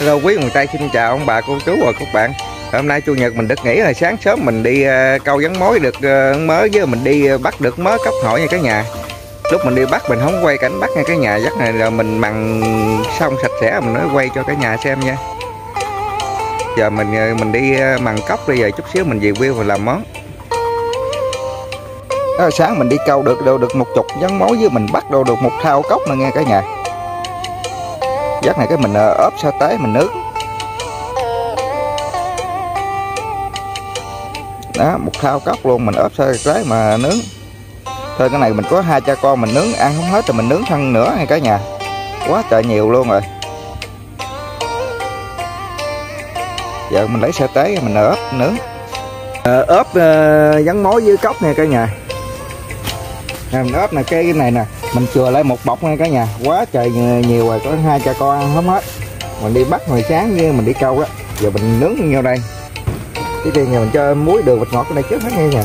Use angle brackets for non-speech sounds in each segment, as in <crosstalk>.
Hello quý người Tây xin chào ông bà cô chú và các bạn. Hôm nay Chủ nhật mình được nghỉ là sáng sớm mình đi uh, câu vấn mối được uh, mớ với mình đi uh, bắt được mớ cốc hỏi nha cả nhà. Lúc mình đi bắt mình không quay cảnh bắt nha cả nhà Chắc này là mình mặn xong sạch sẽ mình nói quay cho cả nhà xem nha. Giờ mình mình đi mặn cốc bây giờ chút xíu mình về view và làm món. Đó, sáng mình đi câu được đâu được một chục vấn mối với mình bắt đâu được một thao cốc nè nghe cả nhà giác này cái mình ờ, ốp sa tế mình nướng đó một thao cốc luôn mình ốp sa tế mà nướng. Thôi cái này mình có hai cha con mình nướng ăn không hết thì mình nướng thân nữa hay cả nhà. Quá trời nhiều luôn rồi. Giờ mình lấy sa tế mình ốp nướng. Ờ, ốp uh, gắn mối với cốc nè cả nhà nè, mình ốp này cái này nè, mình chừa lại một bọc nha cả nhà. Quá trời nhiều rồi, có hai cha con ăn không hết. Mình đi bắt hồi sáng như mình đi câu á, giờ mình nướng nhau đây. Cái tiền nhà mình cho muối, đường vịt ngọt cái này trước hết nha nhà.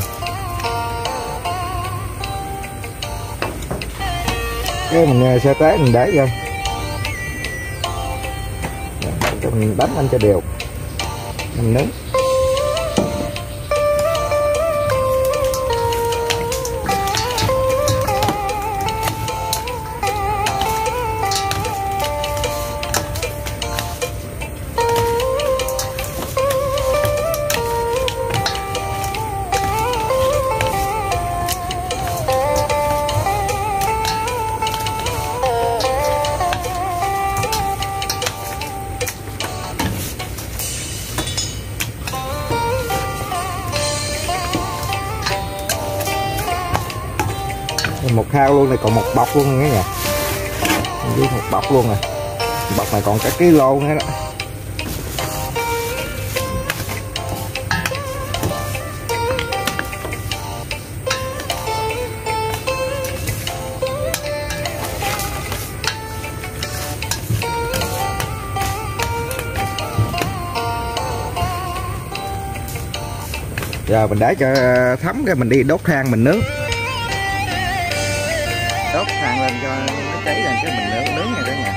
Cái mình ờ, xe tế mình để vô. Mình đánh anh cho đều. Mình nướng. Một thao luôn này, còn một bọc luôn nghe nè. Với một bọc luôn rồi bọc này còn cả ký lô nữa đó. Giờ mình để cho thấm cái mình đi đốt than mình nướng đốt than lên cho nó cháy lên cái mình nướng nướng này cả nhà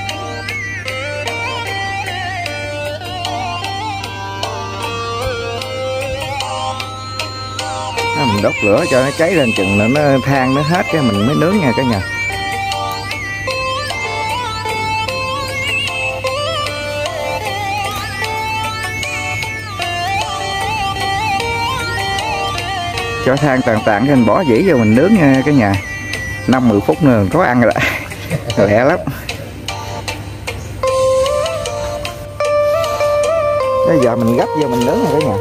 đó, mình đốt lửa cho nó cháy lên chừng là nó than nó hết cái mình mới nướng nha cả nhà. Cho than tàn tàn cái mình bỏ dĩ vô mình nướng nha cả nhà năm, mười phút nữa có ăn rồi. Lẹ lắm. Bây giờ mình gấp vô mình lớn rồi đó nha.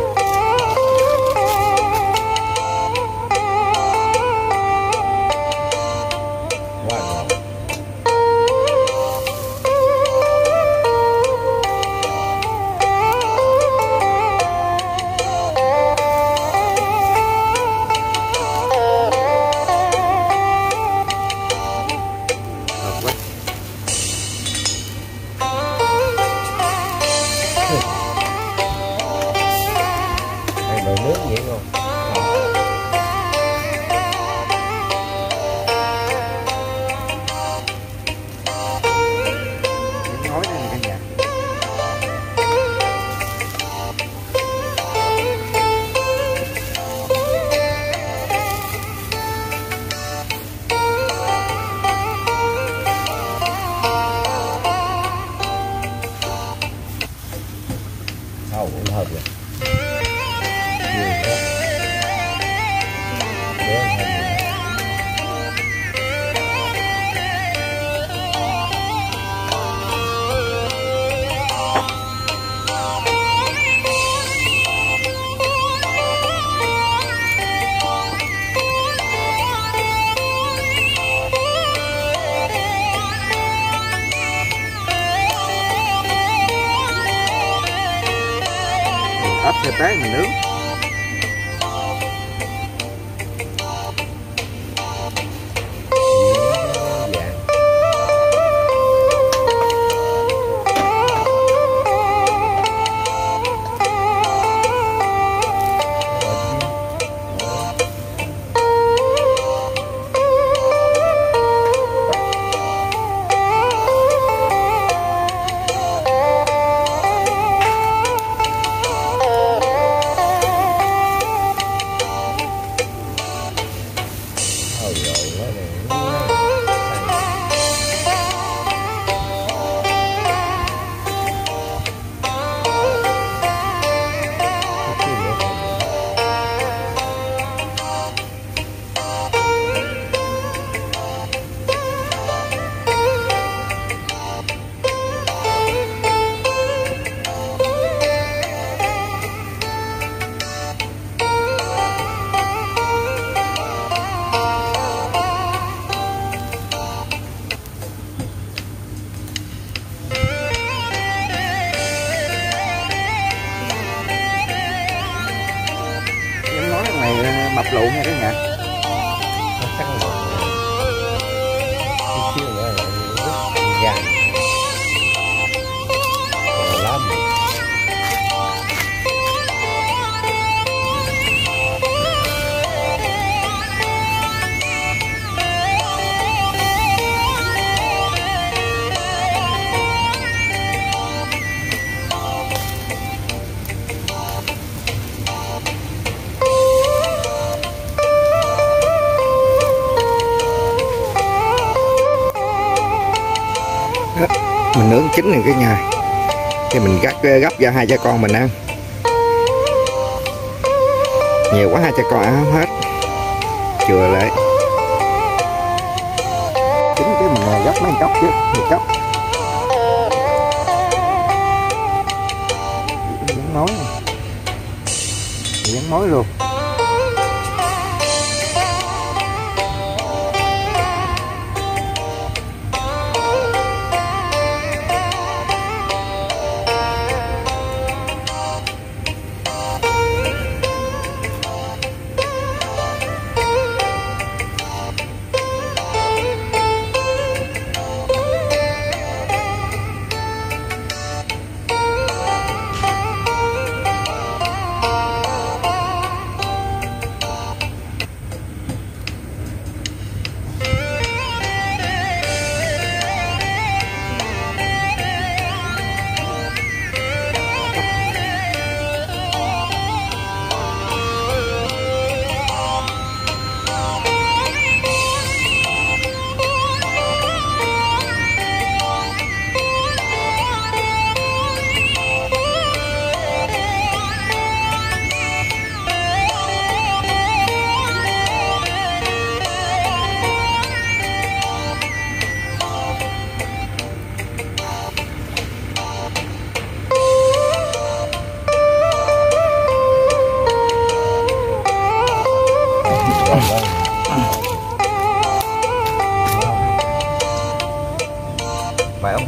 Chín này cả nhà. Thì mình gắt gấp cho hai cha con mình ăn. Nhiều quá hai cha con ăn không hết. Chừa lại. Chín cái mình gấp mấy cốc chứ, một cốc dán mối dán mối luôn.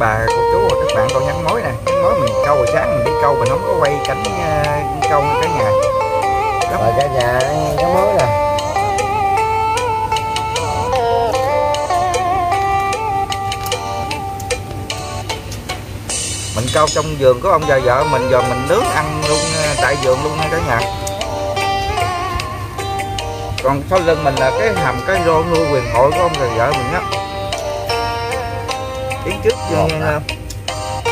Bà cô chú và các bạn con nhắn mối nè nhắn mối mình câu hồi sáng mình đi câu mình không có quay cảnh uh, câu cả nhà. Rồi cả nhà cái mối nè. Mình câu trong vườn của ông già vợ mình giờ mình nướng ăn luôn ờ, tại vườn luôn nha cả nhà. Còn sau lưng mình là cái hầm cái rô nuôi quyền hội của ông già vợ mình á. Tiếng trước Ngon uh, hả?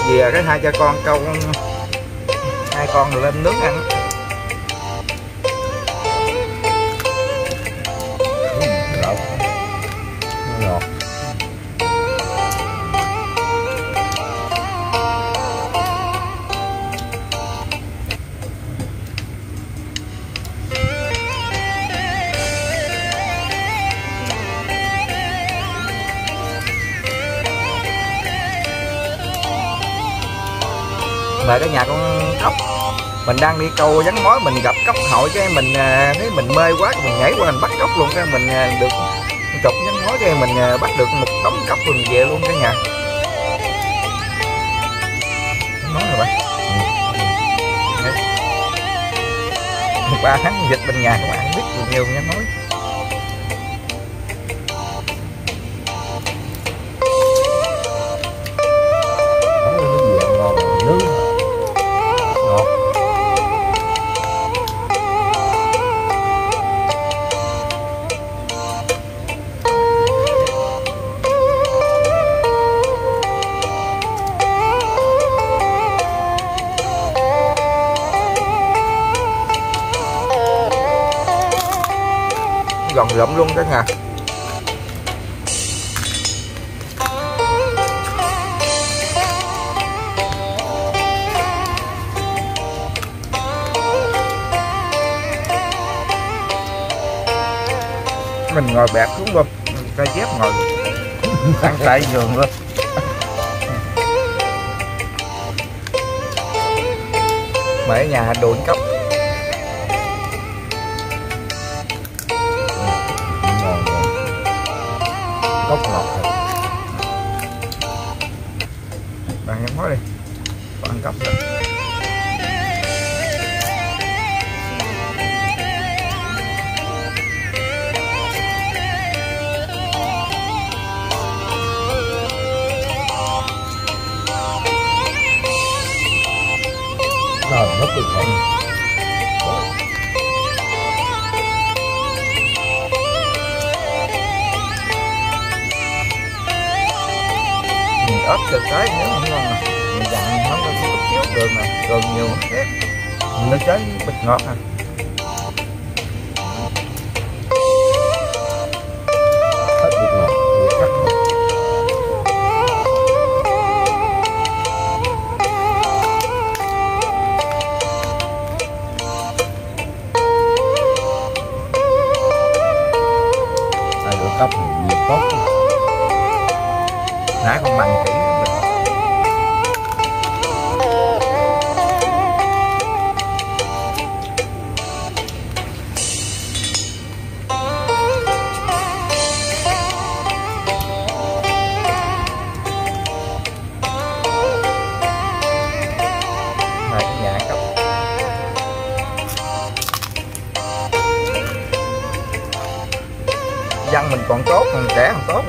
về cái hai cha con câu hai con rồi lên nướng ăn mời cả nhà con cốc mình đang đi câu vắn mối, mình gặp cốc hội cái mình à, thấy mình mê quá, mình nhảy qua mình bắt cốc luôn cái mình à, được chụp vắn mối cái mình à, bắt được một đống cốc mình về luôn cả nhà. Nói rồi bạn. Ừ. Ba tháng dịch bên nhà các bạn biết được nhiều vắn mối. Giòn rụm luôn cả nhà. Mình ngồi bẹp xuống luôn cây dép ngồi <laughs> ăn tại giường luôn. Mấy nhà đùn cốc cốt ngọt thịt bạn nhắm hết đi. Bạn ăn cắp rồi. Hãy subscribe cho kênh trái không ngon nè mình dặn nó có chút xíu đường nè đường nhiều hết nó trái bịch ngọt à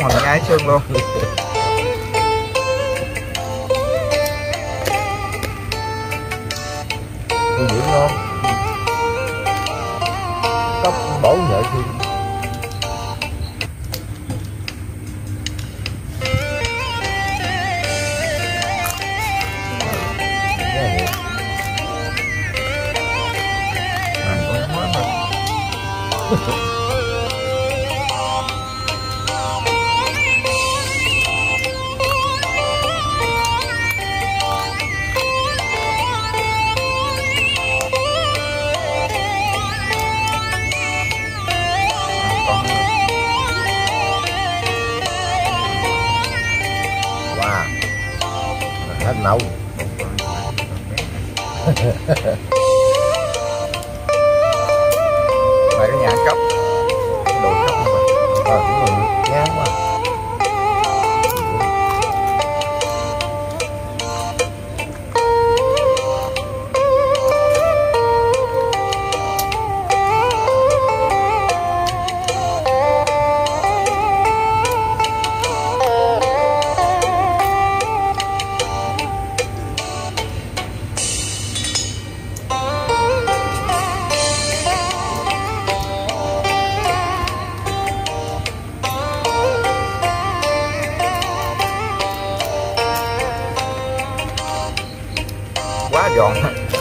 trẻ còn ngay xương luôn tôi giữ ngon cấp bổ nhẹ xương Quá giòn.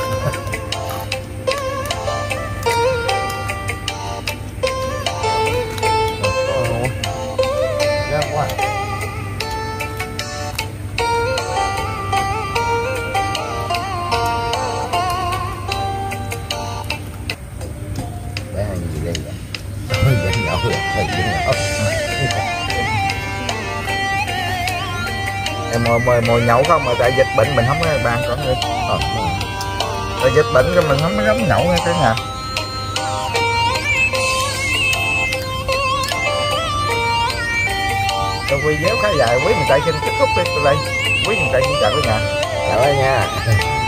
Em mồi mồi mồi nhậu không? Mà tại dịch bệnh mình không có bàn có người ờ. tại dịch bệnh cái mình không có dám nhậu nghe cả nhà. Tôi video khá dài, quý mình tại xin kết thúc đi tôi đây quý mình tại xin chào cả nhà. Chào nha.